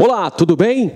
Olá, tudo bem?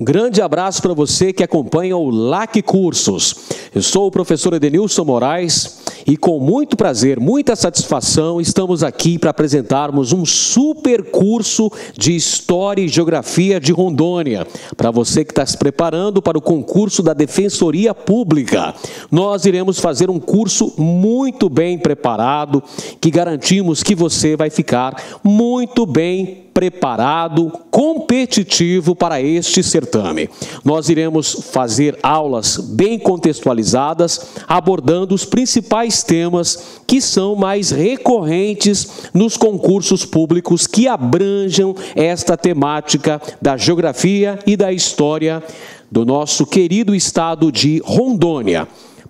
Um grande abraço para você que acompanha o LAC Cursos. Eu sou o professor Edenilson Moraes e com muito prazer, muita satisfação, estamos aqui para apresentarmos um super curso de História e Geografia de Rondônia, para você que está se preparando para o concurso da Defensoria Pública. Nós iremos fazer um curso muito bem preparado, que garantimos que você vai ficar muito bem preparado, competitivo para este certame. Nós iremos fazer aulas bem contextualizadas, abordando os principais temas que são mais recorrentes nos concursos públicos que abranjam esta temática da geografia e da história do nosso querido estado de Rondônia.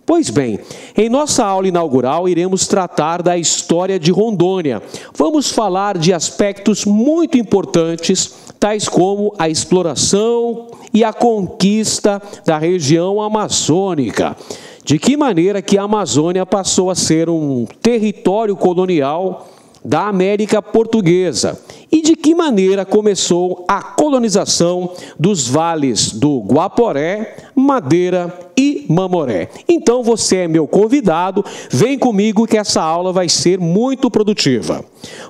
Pois bem, em nossa aula inaugural iremos tratar da história de Rondônia. Vamos falar de aspectos muito importantes, tais como a exploração e a conquista da região amazônica. De que maneira que a Amazônia passou a ser um território colonial da América Portuguesa e de que maneira começou a colonização dos vales do Guaporé, Madeira e Mamoré. Então você é meu convidado, vem comigo que essa aula vai ser muito produtiva.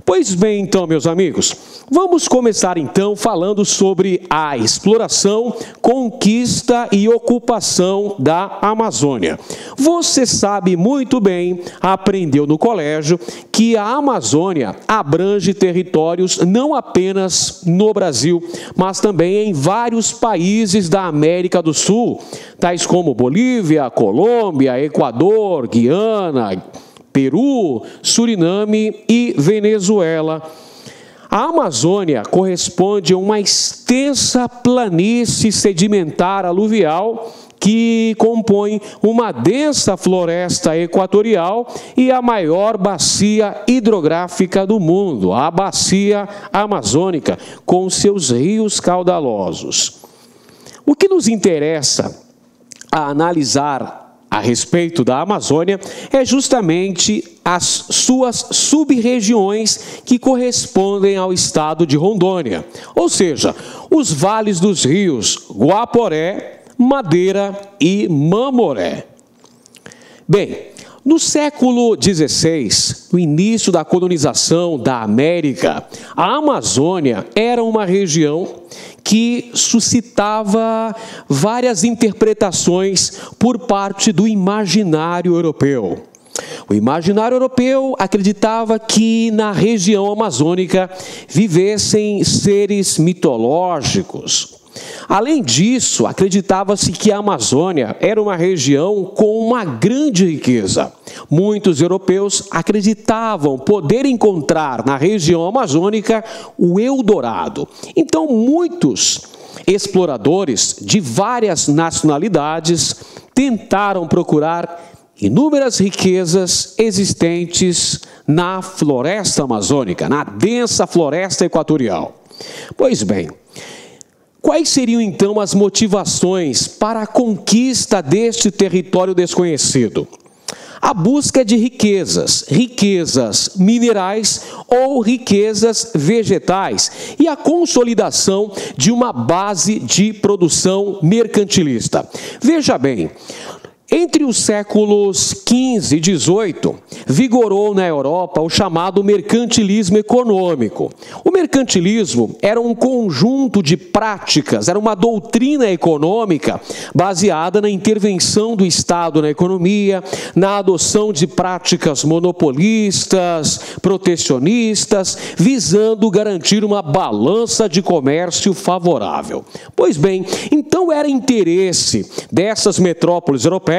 Pois bem, então, meus amigos, vamos começar então falando sobre a exploração, conquista e ocupação da Amazônia. Você sabe muito bem, aprendeu no colégio, que a Amazônia abrange territórios não apenas no Brasil, mas também em vários países da América do Sul, tais como Bolívia, Colômbia, Equador, Guiana, Peru, Suriname e Venezuela. A Amazônia corresponde a uma extensa planície sedimentar aluvial que compõe uma densa floresta equatorial e a maior bacia hidrográfica do mundo, a Bacia Amazônica, com seus rios caudalosos. O que nos interessa a analisar a respeito da Amazônia é justamente as suas sub-regiões que correspondem ao estado de Rondônia, ou seja, os vales dos rios Guaporé, Madeira e Mamoré. Bem, no século XVI, no início da colonização da América, a Amazônia era uma região que suscitava várias interpretações por parte do imaginário europeu. O imaginário europeu acreditava que na região amazônica vivessem seres mitológicos, Além disso, acreditava-se que a Amazônia era uma região com uma grande riqueza. Muitos europeus acreditavam poder encontrar na região amazônica o Eldorado. Então, muitos exploradores de várias nacionalidades tentaram procurar inúmeras riquezas existentes na floresta amazônica, na densa floresta equatorial. Pois bem, Quais seriam então as motivações para a conquista deste território desconhecido? A busca de riquezas, riquezas minerais ou riquezas vegetais, e a consolidação de uma base de produção mercantilista. Veja bem, entre os séculos XV e XVIII, vigorou na Europa o chamado mercantilismo econômico. O mercantilismo era um conjunto de práticas, era uma doutrina econômica baseada na intervenção do Estado na economia, na adoção de práticas monopolistas, protecionistas, visando garantir uma balança de comércio favorável. Pois bem, então era interesse dessas metrópoles europeias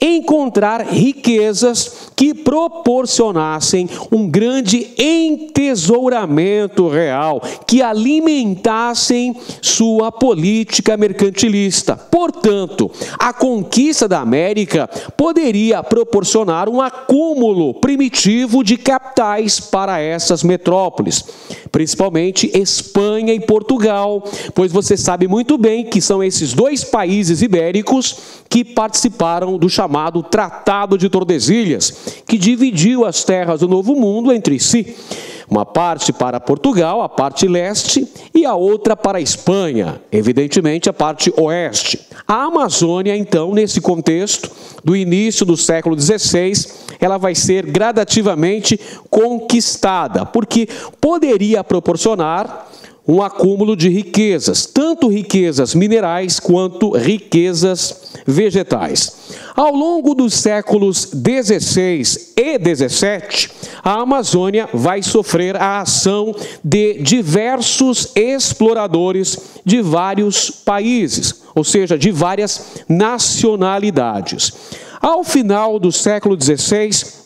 encontrar riquezas que proporcionassem um grande entesouramento real, que alimentassem sua política mercantilista. Portanto, a conquista da América poderia proporcionar um acúmulo primitivo de capitais para essas metrópoles, principalmente Espanha e Portugal, pois você sabe muito bem que são esses dois países ibéricos que participaram participaram do chamado Tratado de Tordesilhas, que dividiu as terras do Novo Mundo entre si. Uma parte para Portugal, a parte leste, e a outra para a Espanha, evidentemente a parte oeste. A Amazônia, então, nesse contexto, do início do século XVI, ela vai ser gradativamente conquistada, porque poderia proporcionar um acúmulo de riquezas, tanto riquezas minerais quanto riquezas vegetais. Ao longo dos séculos 16 e 17, a Amazônia vai sofrer a ação de diversos exploradores de vários países, ou seja, de várias nacionalidades. Ao final do século 16,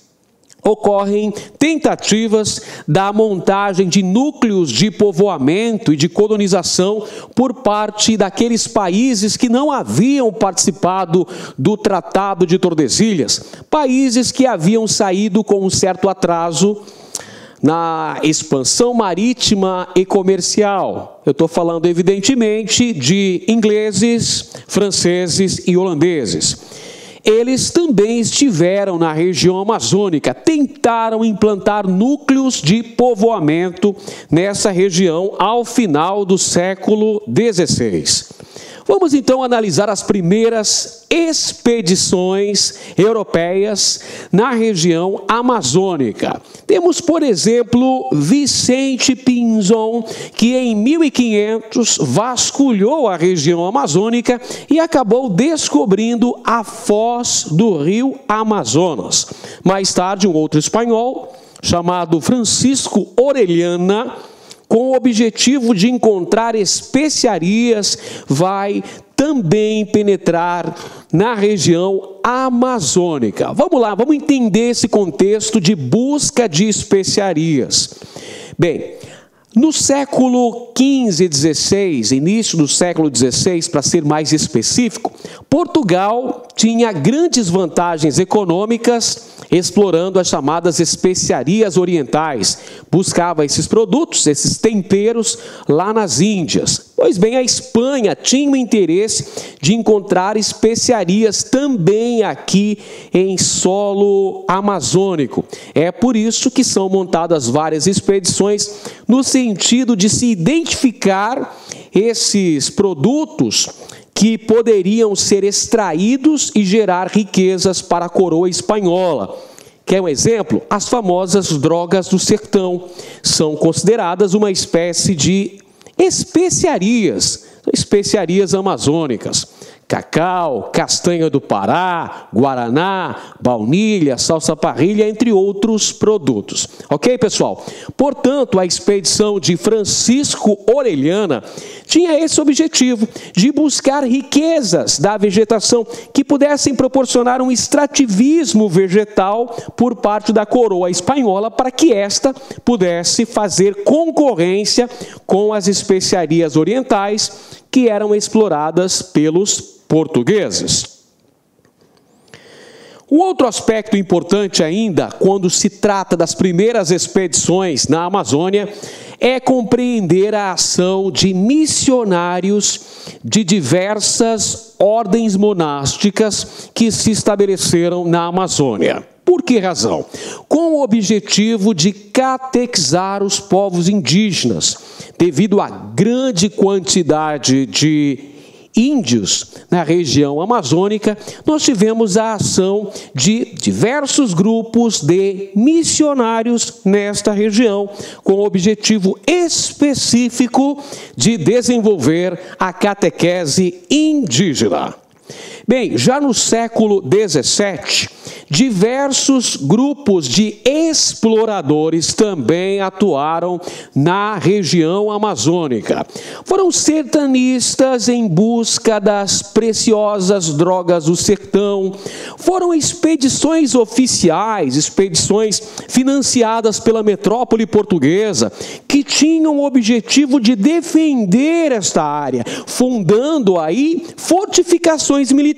ocorrem tentativas da montagem de núcleos de povoamento e de colonização por parte daqueles países que não haviam participado do Tratado de Tordesilhas, países que haviam saído com um certo atraso na expansão marítima e comercial. Eu estou falando, evidentemente, de ingleses, franceses e holandeses eles também estiveram na região amazônica, tentaram implantar núcleos de povoamento nessa região ao final do século XVI. Vamos então analisar as primeiras expedições europeias na região amazônica. Temos, por exemplo, Vicente Pinzon, que em 1500 vasculhou a região amazônica e acabou descobrindo a foz do rio Amazonas. Mais tarde, um outro espanhol, chamado Francisco Orellana, com o objetivo de encontrar especiarias, vai também penetrar na região amazônica. Vamos lá, vamos entender esse contexto de busca de especiarias. Bem, no século XV e XVI, início do século XVI, para ser mais específico, Portugal tinha grandes vantagens econômicas explorando as chamadas especiarias orientais. Buscava esses produtos, esses temperos, lá nas Índias. Pois bem, a Espanha tinha o interesse de encontrar especiarias também aqui em solo amazônico. É por isso que são montadas várias expedições no sentido de se identificar esses produtos que poderiam ser extraídos e gerar riquezas para a coroa espanhola. Quer um exemplo? As famosas drogas do sertão são consideradas uma espécie de especiarias, especiarias amazônicas cacau, castanha do Pará, guaraná, baunilha, salsa parrilha, entre outros produtos. Ok, pessoal? Portanto, a expedição de Francisco Orelhana tinha esse objetivo de buscar riquezas da vegetação que pudessem proporcionar um extrativismo vegetal por parte da coroa espanhola para que esta pudesse fazer concorrência com as especiarias orientais que eram exploradas pelos portugueses. Um outro aspecto importante ainda, quando se trata das primeiras expedições na Amazônia, é compreender a ação de missionários de diversas ordens monásticas que se estabeleceram na Amazônia. Por que razão? Com o objetivo de catequizar os povos indígenas, devido à grande quantidade de índios na região amazônica, nós tivemos a ação de diversos grupos de missionários nesta região, com o objetivo específico de desenvolver a catequese indígena. Bem, já no século 17, Diversos grupos de exploradores também atuaram na região amazônica. Foram sertanistas em busca das preciosas drogas do sertão. Foram expedições oficiais, expedições financiadas pela metrópole portuguesa, que tinham o objetivo de defender esta área, fundando aí fortificações militares,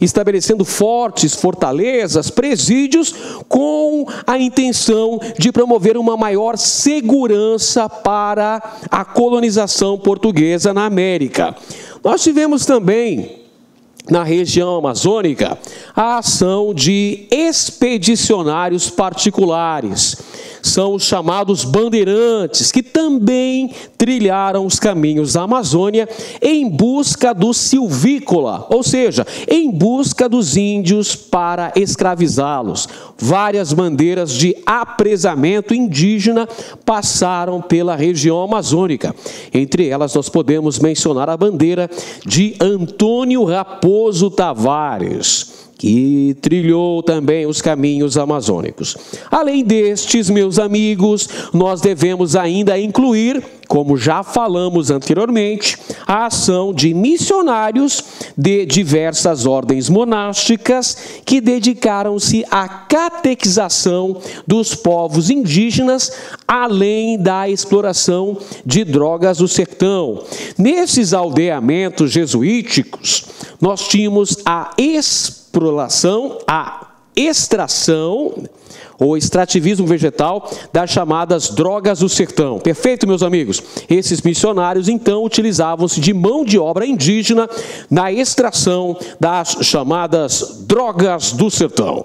estabelecendo fortes fortalezas presídios, com a intenção de promover uma maior segurança para a colonização portuguesa na América. Nós tivemos também na região amazônica a ação de expedicionários particulares. São os chamados bandeirantes, que também trilharam os caminhos da Amazônia em busca do silvícola, ou seja, em busca dos índios para escravizá-los. Várias bandeiras de apresamento indígena passaram pela região amazônica. Entre elas, nós podemos mencionar a bandeira de Antônio Raposo Tavares que trilhou também os caminhos amazônicos. Além destes, meus amigos, nós devemos ainda incluir, como já falamos anteriormente, a ação de missionários de diversas ordens monásticas que dedicaram-se à catequização dos povos indígenas, além da exploração de drogas do sertão. Nesses aldeamentos jesuíticos, nós tínhamos a exploração exploração, a extração ou extrativismo vegetal das chamadas drogas do sertão. Perfeito, meus amigos? Esses missionários então utilizavam-se de mão de obra indígena na extração das chamadas drogas do sertão.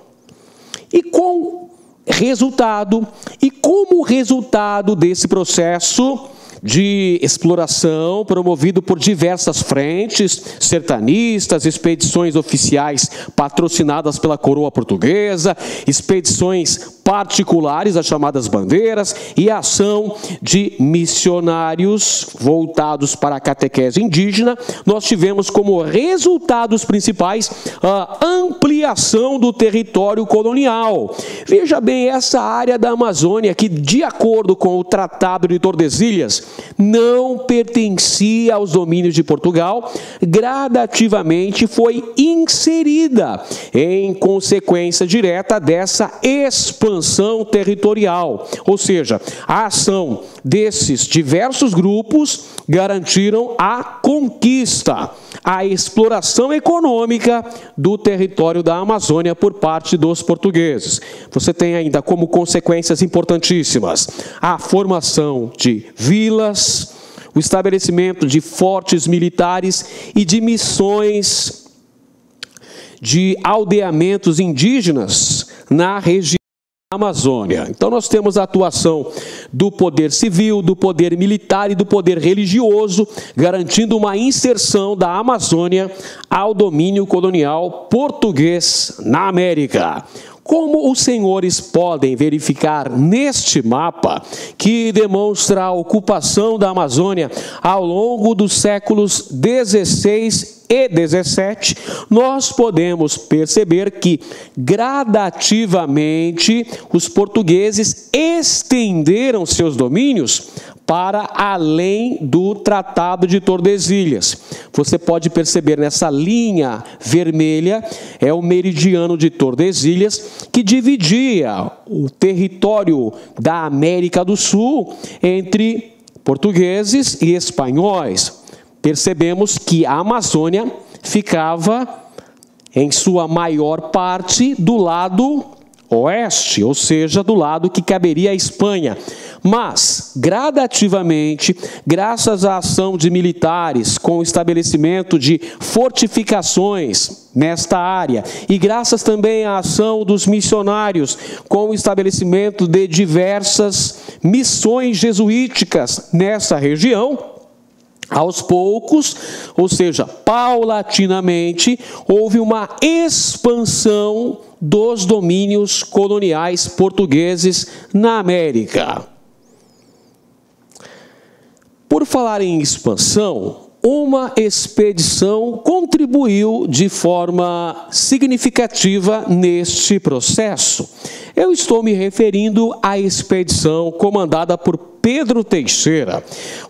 E com resultado, e como resultado desse processo, de exploração promovido por diversas frentes, sertanistas, expedições oficiais patrocinadas pela coroa portuguesa, expedições particulares, as chamadas bandeiras, e a ação de missionários voltados para a catequese indígena, nós tivemos como resultados principais a ampliação do território colonial. Veja bem, essa área da Amazônia, que de acordo com o Tratado de Tordesilhas, não pertencia aos domínios de Portugal, gradativamente foi inserida em consequência direta dessa expansão expansão territorial, ou seja, a ação desses diversos grupos garantiram a conquista, a exploração econômica do território da Amazônia por parte dos portugueses. Você tem ainda como consequências importantíssimas a formação de vilas, o estabelecimento de fortes militares e de missões de aldeamentos indígenas na região Amazônia. Então nós temos a atuação do poder civil, do poder militar e do poder religioso, garantindo uma inserção da Amazônia ao domínio colonial português na América. Como os senhores podem verificar neste mapa, que demonstra a ocupação da Amazônia ao longo dos séculos 16 e 17, nós podemos perceber que gradativamente os portugueses estenderam seus domínios para além do Tratado de Tordesilhas. Você pode perceber nessa linha vermelha é o meridiano de Tordesilhas que dividia o território da América do Sul entre portugueses e espanhóis. Percebemos que a Amazônia ficava em sua maior parte do lado oeste, ou seja, do lado que caberia à Espanha. Mas, gradativamente, graças à ação de militares com o estabelecimento de fortificações nesta área, e graças também à ação dos missionários com o estabelecimento de diversas missões jesuíticas nessa região, aos poucos, ou seja, paulatinamente, houve uma expansão dos domínios coloniais portugueses na América. Por falar em expansão, uma expedição contribuiu de forma significativa neste processo. Eu estou me referindo à expedição comandada por Pedro Teixeira,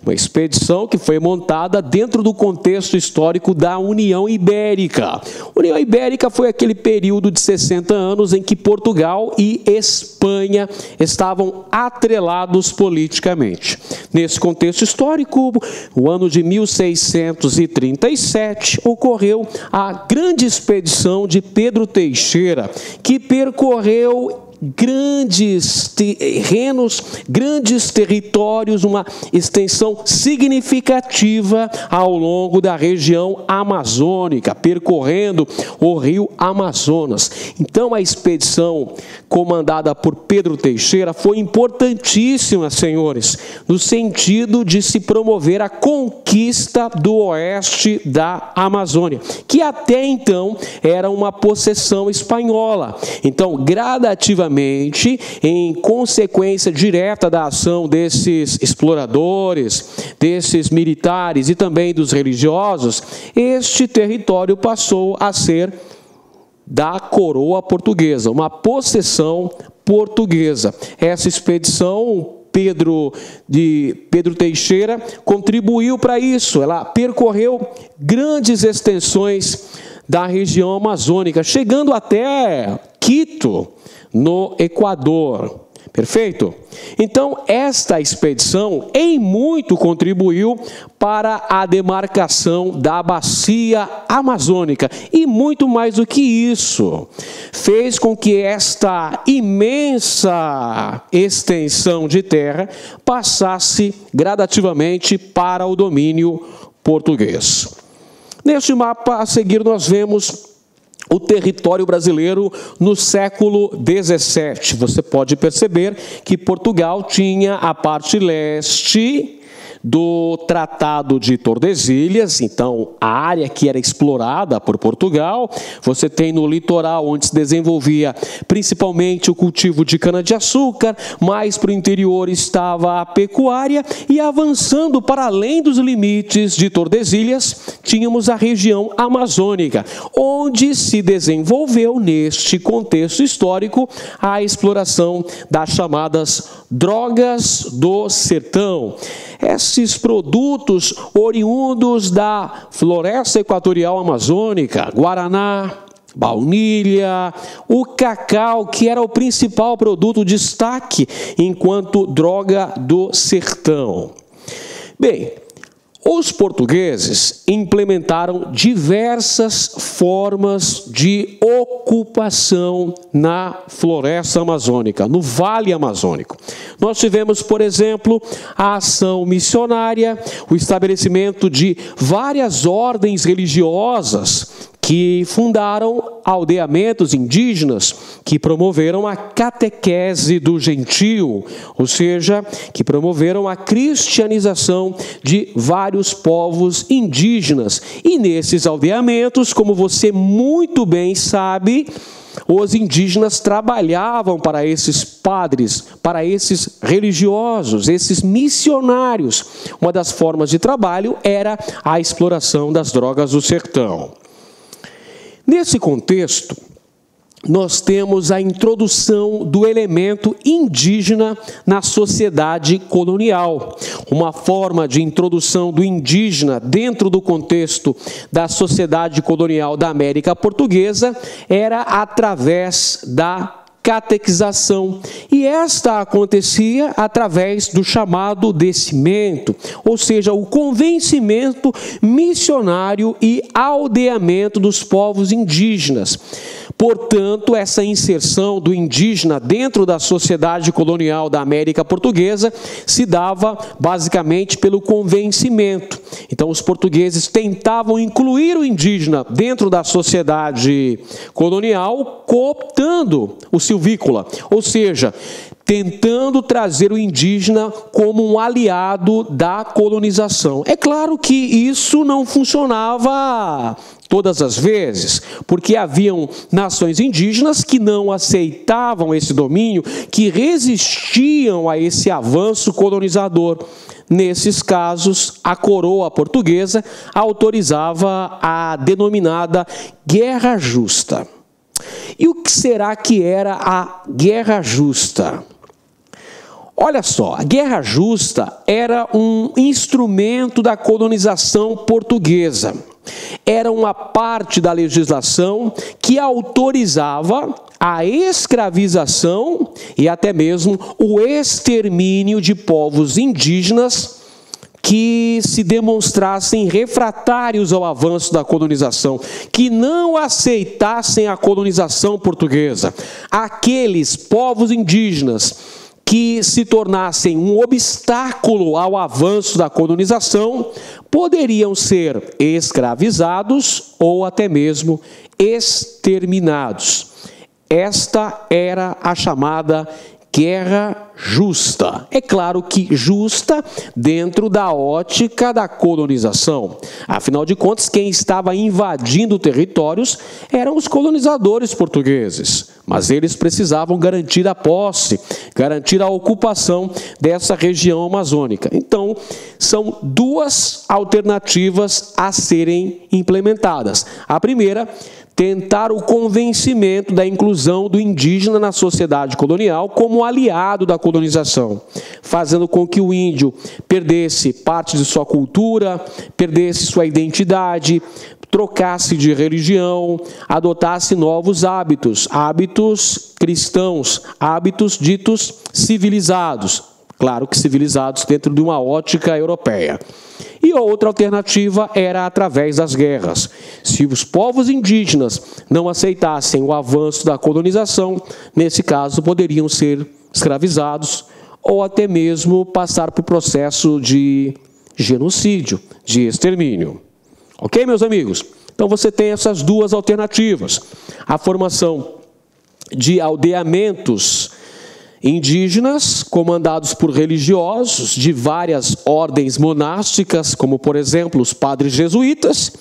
uma expedição que foi montada dentro do contexto histórico da União Ibérica. União Ibérica foi aquele período de 60 anos em que Portugal e Espanha estavam atrelados politicamente. Nesse contexto histórico, o ano de 1637 ocorreu a grande expedição de Pedro Teixeira, que percorreu grandes terrenos, grandes territórios, uma extensão significativa ao longo da região amazônica, percorrendo o rio Amazonas. Então, a expedição comandada por Pedro Teixeira foi importantíssima, senhores, no sentido de se promover a conquista do oeste da Amazônia, que até então era uma possessão espanhola. Então, gradativamente, em consequência direta da ação desses exploradores, desses militares e também dos religiosos, este território passou a ser da coroa portuguesa, uma possessão portuguesa. Essa expedição Pedro de Pedro Teixeira contribuiu para isso. Ela percorreu grandes extensões da região amazônica, chegando até Quito, no Equador. Perfeito? Então, esta expedição em muito contribuiu para a demarcação da bacia amazônica e muito mais do que isso, fez com que esta imensa extensão de terra passasse gradativamente para o domínio português. Neste mapa a seguir nós vemos o território brasileiro no século XVII. Você pode perceber que Portugal tinha a parte leste do Tratado de Tordesilhas, então a área que era explorada por Portugal. Você tem no litoral onde se desenvolvia principalmente o cultivo de cana-de-açúcar, mais para o interior estava a pecuária e avançando para além dos limites de Tordesilhas, tínhamos a região amazônica, onde se desenvolveu neste contexto histórico a exploração das chamadas drogas do sertão esses produtos oriundos da floresta equatorial amazônica, guaraná, baunilha, o cacau, que era o principal produto destaque enquanto droga do sertão. Bem, os portugueses implementaram diversas formas de ocupação na floresta amazônica, no vale amazônico. Nós tivemos, por exemplo, a ação missionária, o estabelecimento de várias ordens religiosas que fundaram aldeamentos indígenas que promoveram a catequese do gentio, ou seja, que promoveram a cristianização de vários povos indígenas. E nesses aldeamentos, como você muito bem sabe, os indígenas trabalhavam para esses padres, para esses religiosos, esses missionários. Uma das formas de trabalho era a exploração das drogas do sertão. Nesse contexto, nós temos a introdução do elemento indígena na sociedade colonial. Uma forma de introdução do indígena dentro do contexto da sociedade colonial da América Portuguesa era através da catequização. E esta acontecia através do chamado descimento, ou seja, o convencimento missionário e aldeamento dos povos indígenas. Portanto, essa inserção do indígena dentro da sociedade colonial da América Portuguesa se dava basicamente pelo convencimento. Então, os portugueses tentavam incluir o indígena dentro da sociedade colonial, cooptando o silvícola, ou seja, tentando trazer o indígena como um aliado da colonização. É claro que isso não funcionava todas as vezes, porque haviam nações indígenas que não aceitavam esse domínio, que resistiam a esse avanço colonizador. Nesses casos, a coroa portuguesa autorizava a denominada guerra justa. E o que será que era a guerra justa? Olha só, a guerra justa era um instrumento da colonização portuguesa. Era uma parte da legislação que autorizava a escravização e até mesmo o extermínio de povos indígenas que se demonstrassem refratários ao avanço da colonização, que não aceitassem a colonização portuguesa. Aqueles povos indígenas que se tornassem um obstáculo ao avanço da colonização poderiam ser escravizados ou até mesmo exterminados. Esta era a chamada guerra justa. É claro que justa dentro da ótica da colonização. Afinal de contas, quem estava invadindo territórios eram os colonizadores portugueses. Mas eles precisavam garantir a posse, garantir a ocupação dessa região amazônica. Então, são duas alternativas a serem implementadas. A primeira tentar o convencimento da inclusão do indígena na sociedade colonial como aliado da colonização, fazendo com que o índio perdesse parte de sua cultura, perdesse sua identidade, trocasse de religião, adotasse novos hábitos, hábitos cristãos, hábitos ditos civilizados, claro que civilizados dentro de uma ótica europeia. E outra alternativa era através das guerras. Se os povos indígenas não aceitassem o avanço da colonização, nesse caso poderiam ser escravizados ou até mesmo passar por processo de genocídio, de extermínio. Ok, meus amigos? Então você tem essas duas alternativas: a formação de aldeamentos indígenas, comandados por religiosos de várias ordens monásticas, como por exemplo os padres jesuítas,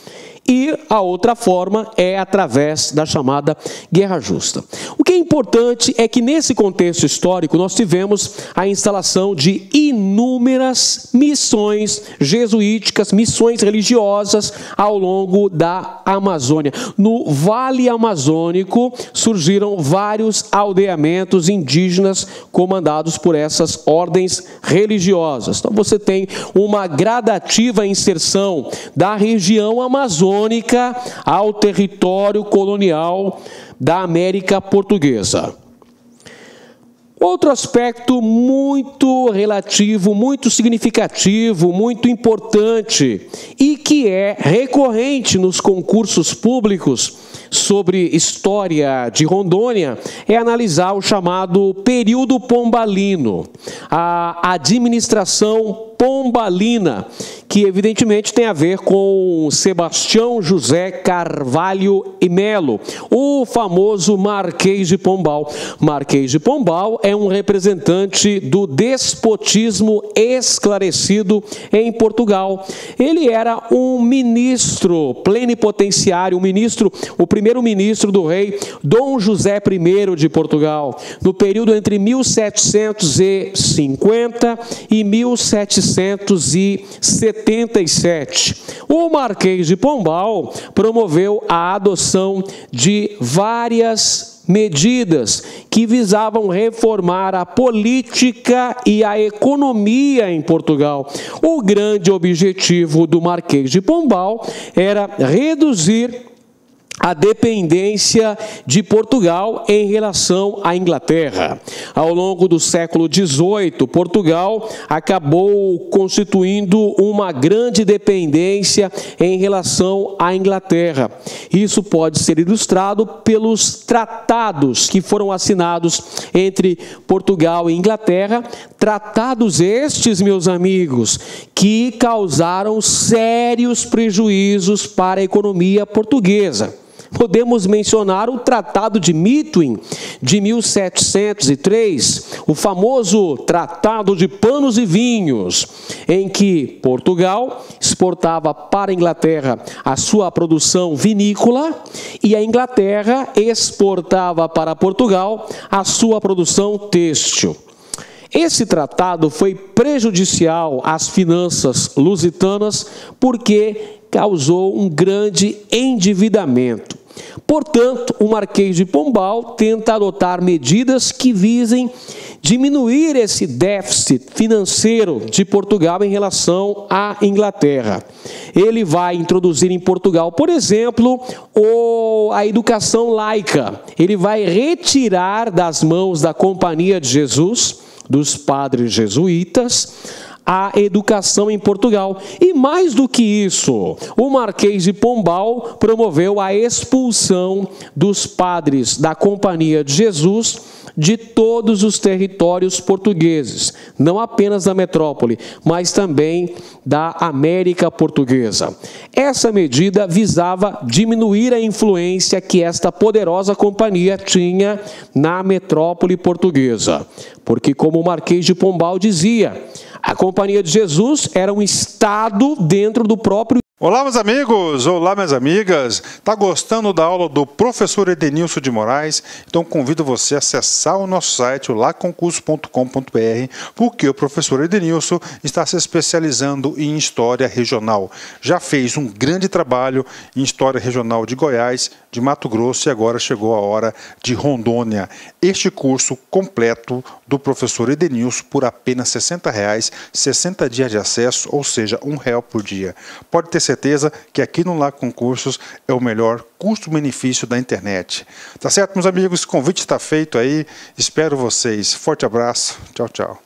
e a outra forma é através da chamada guerra justa. O que é importante é que nesse contexto histórico nós tivemos a instalação de inúmeras missões jesuíticas, missões religiosas ao longo da Amazônia. No Vale Amazônico surgiram vários aldeamentos indígenas comandados por essas ordens religiosas. Então você tem uma gradativa inserção da região amazônica ao território colonial da América Portuguesa. Outro aspecto muito relativo, muito significativo, muito importante e que é recorrente nos concursos públicos sobre história de Rondônia é analisar o chamado período pombalino, a administração pombalina, que evidentemente tem a ver com Sebastião José Carvalho e Melo, o famoso Marquês de Pombal. Marquês de Pombal é um representante do despotismo esclarecido em Portugal. Ele era um ministro plenipotenciário, um ministro, o primeiro ministro do rei Dom José I de Portugal, no período entre 1750 e 1770 77, o Marquês de Pombal promoveu a adoção de várias medidas que visavam reformar a política e a economia em Portugal. O grande objetivo do Marquês de Pombal era reduzir a dependência de Portugal em relação à Inglaterra. Ao longo do século XVIII, Portugal acabou constituindo uma grande dependência em relação à Inglaterra. Isso pode ser ilustrado pelos tratados que foram assinados entre Portugal e Inglaterra, tratados estes, meus amigos, que causaram sérios prejuízos para a economia portuguesa. Podemos mencionar o Tratado de Mitwin de 1703, o famoso Tratado de Panos e Vinhos, em que Portugal exportava para a Inglaterra a sua produção vinícola e a Inglaterra exportava para Portugal a sua produção têxtil. Esse tratado foi prejudicial às finanças lusitanas porque causou um grande endividamento. Portanto, o Marquês de Pombal tenta adotar medidas que visem diminuir esse déficit financeiro de Portugal em relação à Inglaterra. Ele vai introduzir em Portugal, por exemplo, a educação laica. Ele vai retirar das mãos da Companhia de Jesus, dos padres jesuítas, a educação em Portugal. E mais do que isso, o Marquês de Pombal promoveu a expulsão dos padres da Companhia de Jesus de todos os territórios portugueses, não apenas da metrópole, mas também da América Portuguesa. Essa medida visava diminuir a influência que esta poderosa companhia tinha na metrópole portuguesa, porque, como o Marquês de Pombal dizia, a Companhia de Jesus era um Estado dentro do próprio Olá, meus amigos! Olá, minhas amigas! Tá gostando da aula do professor Edenilson de Moraes? Então convido você a acessar o nosso site, o laconcurso.com.br, porque o professor Edenilson está se especializando em História Regional. Já fez um grande trabalho em História Regional de Goiás, de Mato Grosso e agora chegou a hora de Rondônia. Este curso completo do professor Edenilson por apenas 60 reais, 60 dias de acesso, ou seja, um real por dia. Pode ter certeza certeza que aqui no lá Concursos é o melhor custo-benefício da internet. Tá certo, meus amigos? O convite está feito aí. Espero vocês. Forte abraço. Tchau, tchau.